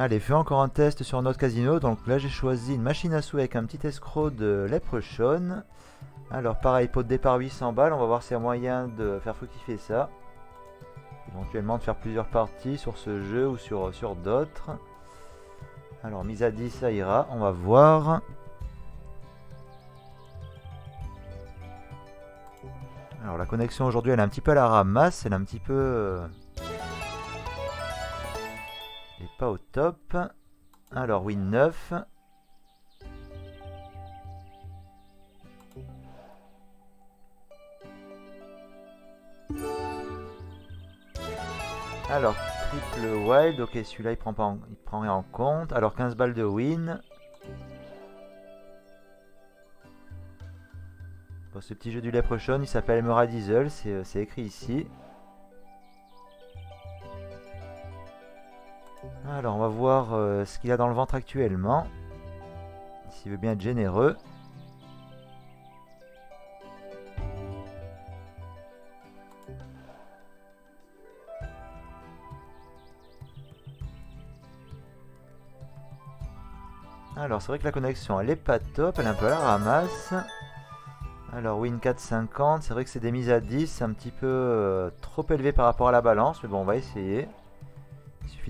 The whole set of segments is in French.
Allez, fais encore un test sur notre casino. Donc là, j'ai choisi une machine à sous avec un petit escroc de Leprechaun. Alors, pareil, pot de départ 800 balles. On va voir s'il y a moyen de faire fructifier ça. Éventuellement de faire plusieurs parties sur ce jeu ou sur, sur d'autres. Alors, mise à 10, ça ira. On va voir. Alors, la connexion aujourd'hui, elle est un petit peu à la ramasse. Elle est un petit peu... pas au top. Alors, Win 9. Alors, triple wild, ok, celui-là il prend pas il prend rien en compte. Alors 15 balles de win. Bon, ce petit jeu du Leprechaun, il s'appelle Emerald Diesel, euh, c'est écrit ici. Alors, on va voir euh, ce qu'il a dans le ventre actuellement. S'il veut bien être généreux. Alors, c'est vrai que la connexion, elle est pas top, elle est un peu à la ramasse. Alors, Win 450, c'est vrai que c'est des mises à 10, c'est un petit peu euh, trop élevé par rapport à la balance, mais bon, on va essayer.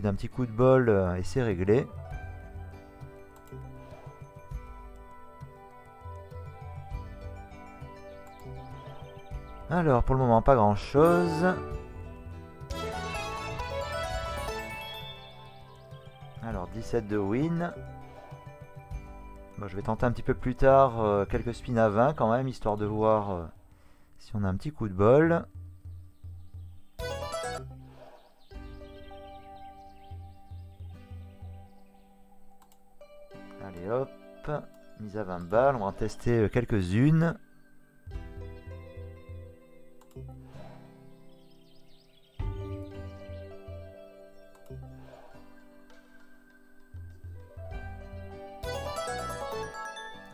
D'un petit coup de bol euh, et c'est réglé. Alors, pour le moment, pas grand chose. Alors, 17 de win. Je vais tenter un petit peu plus tard euh, quelques spins à 20 quand même, histoire de voir euh, si on a un petit coup de bol. Mise à 20 balles, on va en tester euh, quelques-unes.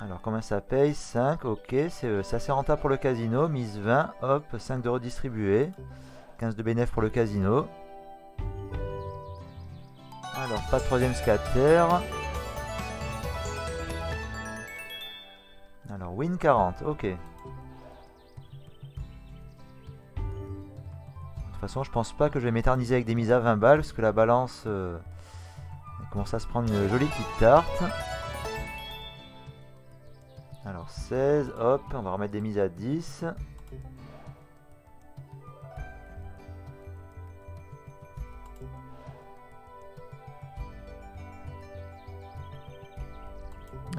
Alors combien ça paye? 5, ok, c'est euh, assez rentable pour le casino, mise 20, hop, 5 de redistribué, 15 de bénéf pour le casino. Alors pas de troisième scatter. Win 40, ok. De toute façon je pense pas que je vais m'éterniser avec des mises à 20 balles, parce que la balance euh, commence à se prendre une jolie petite tarte. Alors 16, hop, on va remettre des mises à 10.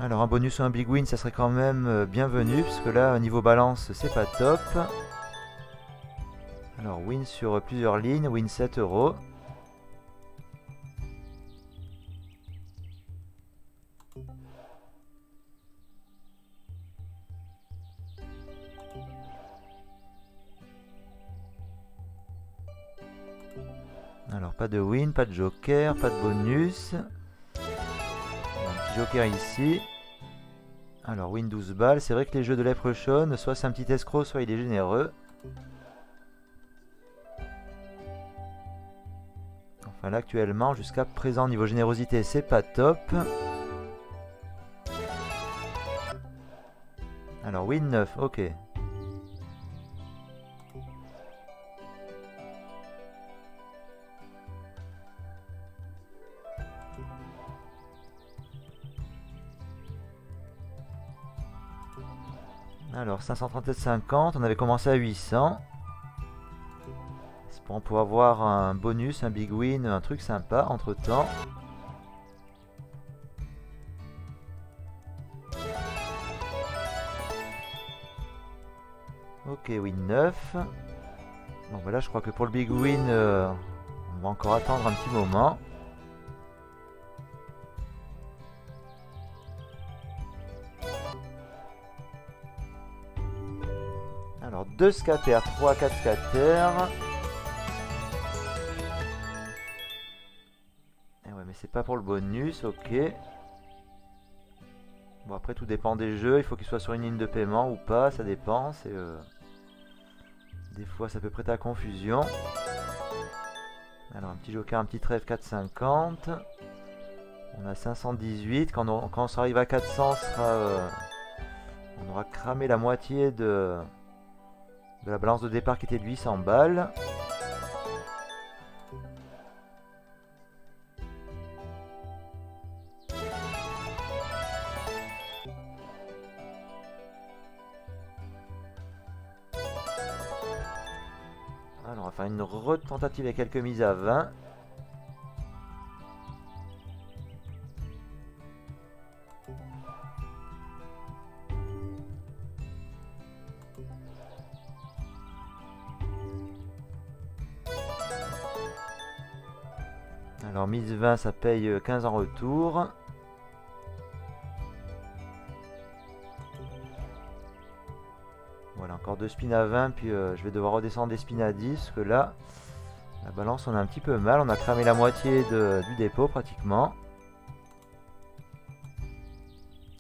Alors un bonus ou un big win, ça serait quand même euh, bienvenu, parce que là, au niveau balance, c'est pas top. Alors win sur plusieurs lignes, win 7 euros. Alors pas de win, pas de joker, pas de bonus. Un petit joker ici. Alors win 12 balles. C'est vrai que les jeux de Leprechaun, soit c'est un petit escroc, soit il est généreux. Enfin là actuellement, jusqu'à présent niveau générosité, c'est pas top. Alors win 9, ok. Alors 537,50, on avait commencé à 800. Espérons pouvoir avoir un bonus, un big win, un truc sympa entre temps. Ok, win 9. Bon voilà, je crois que pour le big win, euh, on va encore attendre un petit moment. 2 scatter, 3, 4 scatter. Eh ouais, mais c'est pas pour le bonus, ok. Bon, après, tout dépend des jeux. Il faut qu'il soit sur une ligne de paiement ou pas, ça dépend. C'est euh, Des fois, ça peut prêter à confusion. Alors, un petit joker, un petit trèfle 4,50. On a 518. Quand on, quand on arrive à 400, sera, euh, on aura cramé la moitié de, de la balance de départ qui était de 800 balles. Alors on va faire une retentative avec quelques mises à 20. Alors mise 20 ça paye 15 en retour. Voilà encore deux spins à 20 puis euh, je vais devoir redescendre des spins à 10 parce que là la balance on a un petit peu mal. On a cramé la moitié du dépôt pratiquement.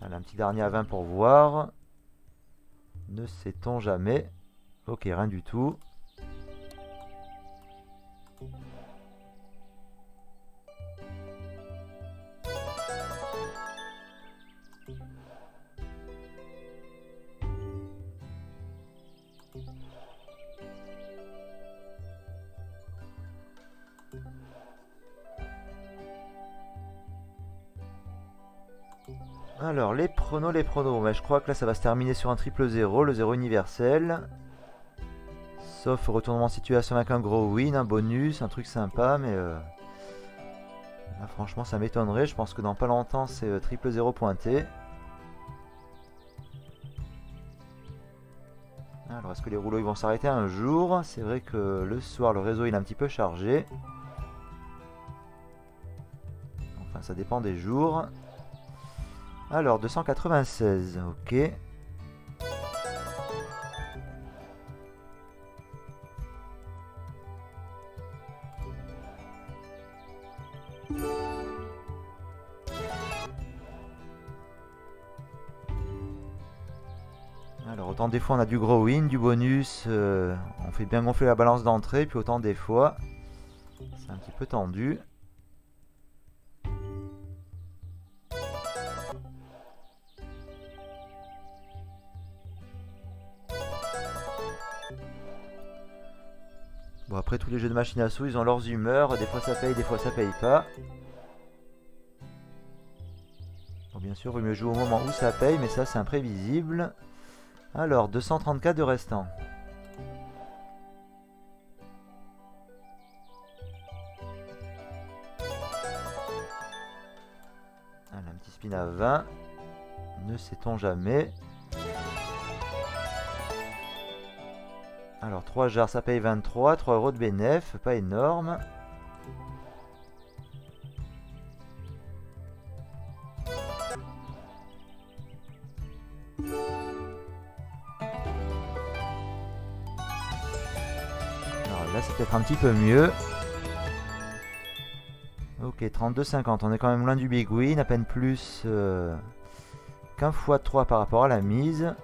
Un petit dernier à 20 pour voir. Ne sait-on jamais. Ok, rien du tout. Les pronos, les pronos. Mais je crois que là, ça va se terminer sur un triple 0, le 0 universel. Sauf retournement situation avec un gros win, un bonus, un truc sympa, mais... Euh, là, franchement, ça m'étonnerait. Je pense que dans pas longtemps, c'est euh, triple 0 pointé. Alors, est-ce que les rouleaux ils vont s'arrêter un jour? C'est vrai que le soir, le réseau il est un petit peu chargé. Enfin, ça dépend des jours. Alors, 296, ok. Alors, autant des fois on a du gros win, du bonus, euh, on fait bien gonfler la balance d'entrée, puis autant des fois, c'est un petit peu tendu. Tous les jeux de machine à sous ils ont leurs humeurs, des fois ça paye, des fois ça paye pas. Bon bien sûr il mieux jouer au moment où ça paye mais ça c'est imprévisible. Alors 234 de restant. Un petit spin à 20. Ne sait-on jamais. Alors 3 jars ça paye 23, 3 euros de bénéf, pas énorme. Alors là c'est peut-être un petit peu mieux. Ok 32,50, on est quand même loin du big win, à peine plus euh, qu'un fois 3 par rapport à la mise.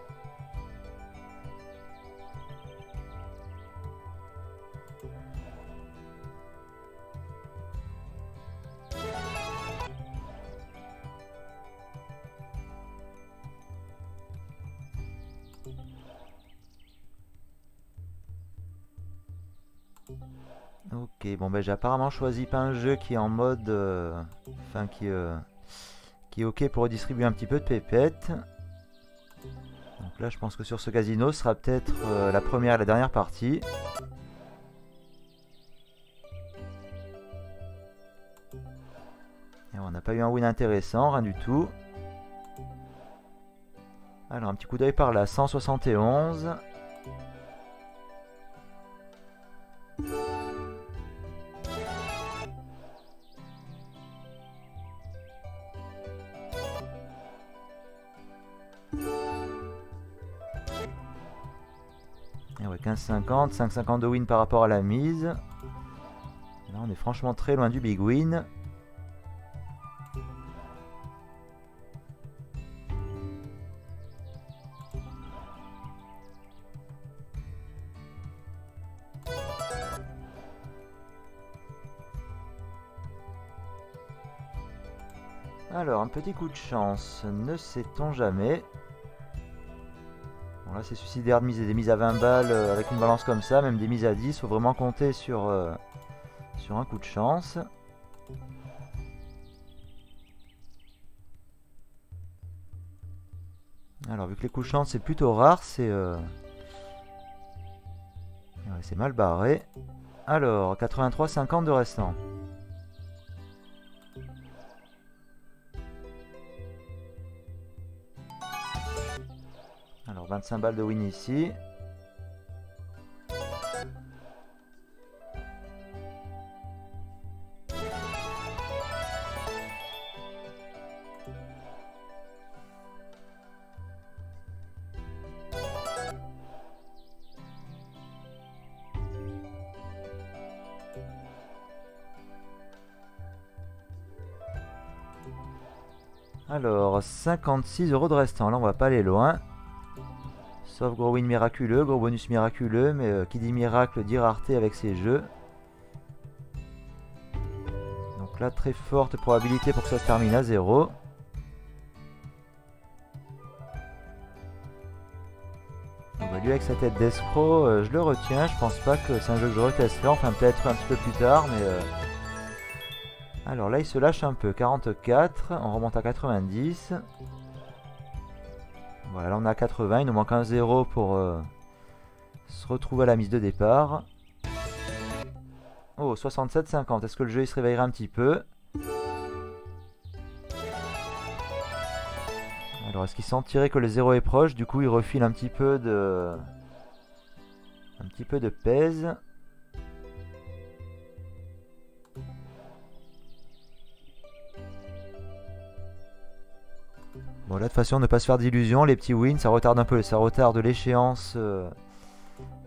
Ok, bon ben j'ai apparemment choisi pas un jeu qui est en mode... Euh, enfin qui, euh, qui est ok pour redistribuer un petit peu de pépettes. Donc là je pense que sur ce casino ce sera peut-être euh, la première et la dernière partie. Et on n'a pas eu un win intéressant, rien du tout. Alors un petit coup d'œil par là, 171. Et ouais, 15,50, 5,50 de win par rapport à la mise. Là, on est franchement très loin du big win. Alors, un petit coup de chance, ne sait-on jamais. Bon là c'est suicidaire de miser des mises à 20 balles euh, avec une balance comme ça, même des mises à 10, faut vraiment compter sur, euh, sur un coup de chance. Alors vu que les coups de chance c'est plutôt rare, c'est euh, c'est mal barré. Alors 83,50 de restant. Alors 25 balles de win ici. Alors, 56 euros de restant. Là, on va pas aller loin. Sauf gros win miraculeux, gros bonus miraculeux. Mais euh, qui dit miracle dit rareté avec ces jeux. Donc là, très forte probabilité pour que ça se termine à 0. On va lui avec sa tête d'escroc, euh, je le retiens. Je pense pas que c'est un jeu que je retesterai. Enfin, peut-être un petit peu plus tard, mais... Euh, alors là, il se lâche un peu. 44, on remonte à 90. Voilà, là on à 80, il nous manque un 0 pour euh, se retrouver à la mise de départ. Oh, 67-50. Est-ce que le jeu il se réveillera un petit peu? Alors, est-ce qu'il sentirait que le 0 est proche? Du coup, il refile un petit peu de... Un petit peu de pèse. Bon là de toute façon ne pas se faire d'illusions, les petits wins ça retarde un peu, ça retarde l'échéance euh,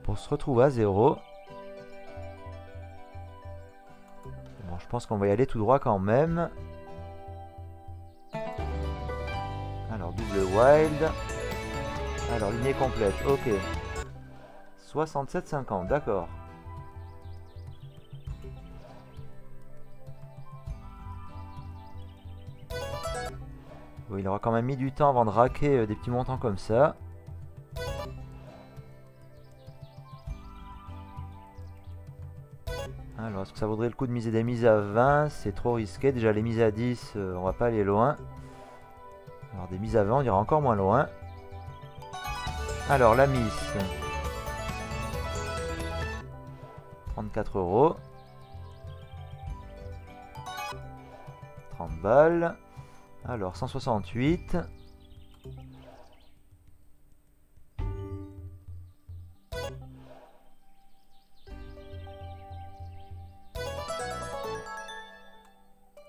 pour se retrouver à zéro. Bon je pense qu'on va y aller tout droit quand même. Alors double wild. Alors lignée complète, ok. 67,50, d'accord. Il aura quand même mis du temps avant de raquer euh, des petits montants comme ça. Alors, est-ce que ça vaudrait le coup de miser des mises à 20 C'est trop risqué. Déjà, les mises à 10, euh, on va pas aller loin. Alors, des mises à 20, on ira encore moins loin. Alors, la mise. 34 euros. 30 balles. Alors, 168.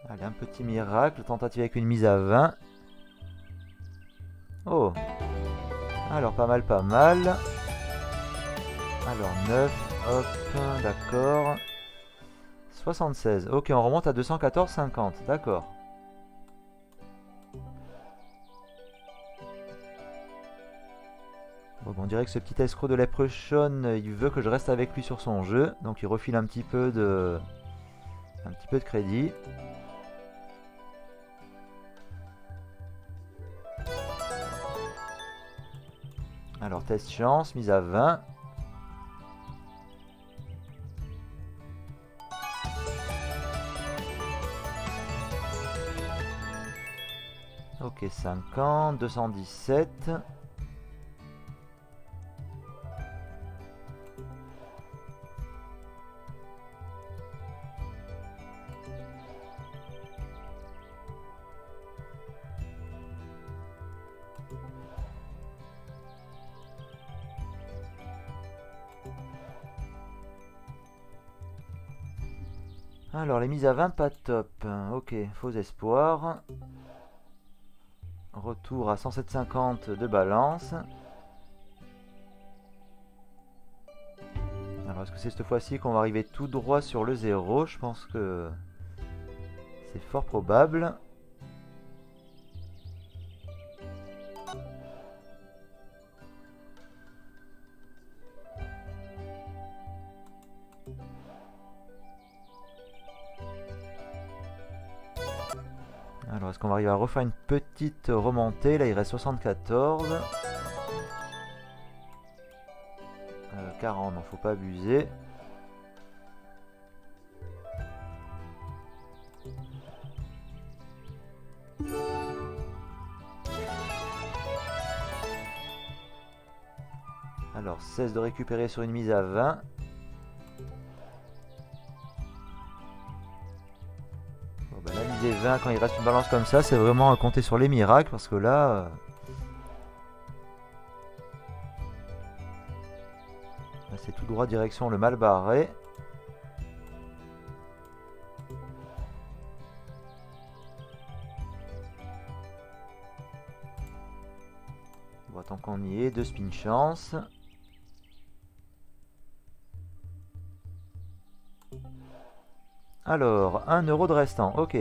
Allez, un petit miracle. Tentative avec une mise à 20. Oh Alors, pas mal, pas mal. Alors, 9. Hop, d'accord. 76. Ok, on remonte à 214,50. D'accord. On dirait que ce petit escroc de Leprechaun, il veut que je reste avec lui sur son jeu. Donc il refile un petit peu de, un petit peu de crédit. Alors test chance, mise à 20. Ok, 50, 217. Alors, les mises à 20, pas top. Ok, faux espoir. Retour à 107,50 de balance. Alors, est-ce que c'est cette fois-ci qu'on va arriver tout droit sur le 0 Je pense que c'est fort probable. Est-ce qu'on va arriver à refaire une petite remontée Là, il reste 74. 40, non, faut pas abuser. Alors, 16 de récupérer sur une mise à 20. Bon, bah, la mise est 20 quand il reste une balance comme ça, c'est vraiment à compter sur les miracles parce que là... Euh, c'est tout droit direction le mal barré. Bon, tant qu'on y est, deux spin chance. Alors, 1 euro de restant, ok.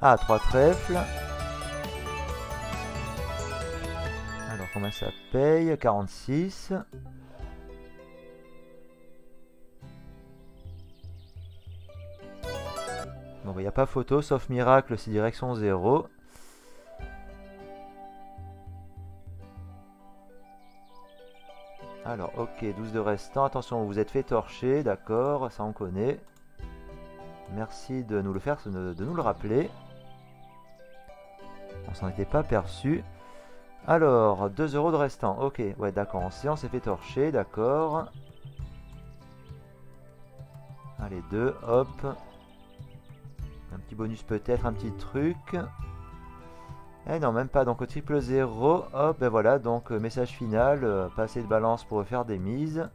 Ah, 3 trèfles. Alors, combien ça paye? 46. Bon, il bah, n'y a pas photo, sauf miracle, c'est direction 0. Alors, ok, 12 de restant. Attention, vous êtes fait torcher, d'accord, ça on connaît. Merci de nous le faire, de nous le rappeler. On s'en était pas perçu. Alors, 2 euros de restant. Ok, ouais, d'accord. On s'est fait torcher, d'accord. Allez, 2, hop. Un petit bonus peut-être, un petit truc. Eh non, même pas. Donc au triple 0, hop, ben voilà. Donc euh, message final, euh, pas assez de balance pour faire des mises.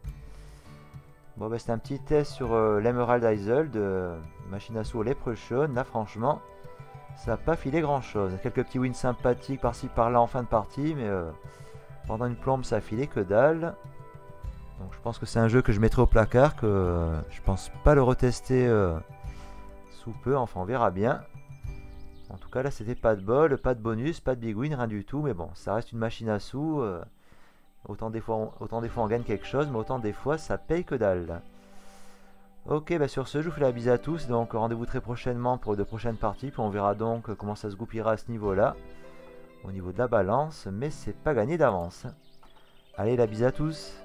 Bon, ben c'est un petit test sur euh, l'Emerald Isle de machine à sous. Là, franchement, ça n'a pas filé grand chose. Quelques petits wins sympathiques par-ci par-là en fin de partie, mais pendant une plombe, ça a filé que dalle. Donc je pense que c'est un jeu que je mettrai au placard, que je pense pas le retester sous peu, enfin on verra bien. En tout cas là c'était pas de bol, pas de bonus, pas de big win, rien du tout, mais bon, ça reste une machine à sous. Euh, autant, des autant des fois on gagne quelque chose, mais autant des fois ça paye que dalle. Ok, bah sur ce je vous fais la bise à tous, donc rendez-vous très prochainement pour de prochaines parties, puis on verra donc comment ça se goupillera à ce niveau-là, au niveau de la balance, mais c'est pas gagné d'avance. Allez, la bise à tous